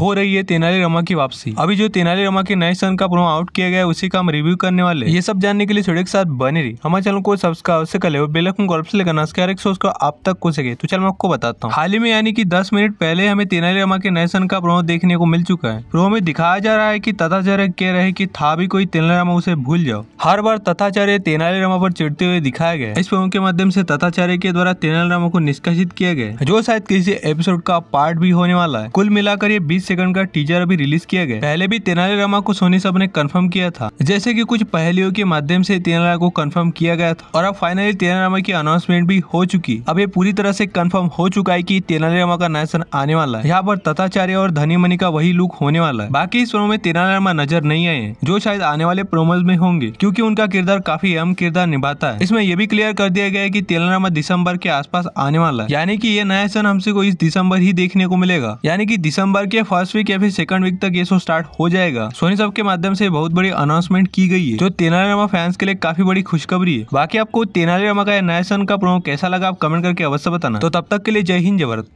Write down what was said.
हो रही है तेनालीरामा की वापसी। अभी जो तेनाली रमा के नए सन का प्रोमो आउट किया गया है, उसी का हम रिव्यू करने वाले ये सब जानने के लिए थोड़े के साथ बने रही हमारे चैनल को सब्सक्राइब से कर ले और बेल आइकन से लेकर नस्कार को आप तक को सके। तो चल मैं आपको बताता हूँ। हाल ही में यानी कि 10 मिनट पहले हमें तेनालीरामा के नए सन का प्रोमो देखने को मिल चुका है। प्रोमो में दिखाया जा रहा है की तथाचार्य कह रहे की था भी कोई तेनालीरामा उसे भूल जाओ। हर बार तथाचार्य तेनालीरामा पर चिड़ते हुए दिखाया गया इस प्रोमो के माध्यम से तथाचार्य के द्वारा तेनालीरामा को निष्कासित किया गया जो शायद किसी एपिसोड का पार्ट भी होने वाला है। कुल मिलाकर ये 20 सेकंड का टीजर अभी रिलीज़ किया गया पहले भी तेनालीरामा को सोनी सबने कंफर्म किया था। जैसे कि कुछ पहलियों के माध्यम से तेनालीरामा को कंफर्म किया गया था। और अब फाइनली तेनालीरामा की अनाउंसमेंट भी हो चुकी अब ये पूरी तरह से कंफर्म हो चुका है कि तेनालीरामा का नया सन आने वाला है। यहाँ पर तथाचार्य और धनी मनी का वही लुक होने वाला है। बाकी इस प्रोमो में तेनालीरामा नज़र नहीं आए जो शायद आने वाले प्रोमोज में होंगे, क्योंकि उनका किरदार काफ़ी अहम किरदार निभाता है। इसमें यह भी क्लियर कर दिया गया है कि तेनालीरामा दिसंबर के आसपास आने वाला है। यानी की ये नया सन हमसे को इस दिसंबर ही देखने को मिलेगा। यानी कि दिसंबर के फ़र्स्ट वीक या फिर सेकंड वीक तक ये शो स्टार्ट हो जाएगा। सोनी सब के माध्यम से बहुत बड़ी अनाउंसमेंट की गई है, जो तेनालीरामा फैंस के लिए काफ़ी बड़ी खुशखबरी है। बाकी आपको तेनालीरामा का नया सन का प्रोमो कैसा लगा आप कमेंट करके अवश्य बताना। तो तब तक के लिए जय हिंद, जय भारत।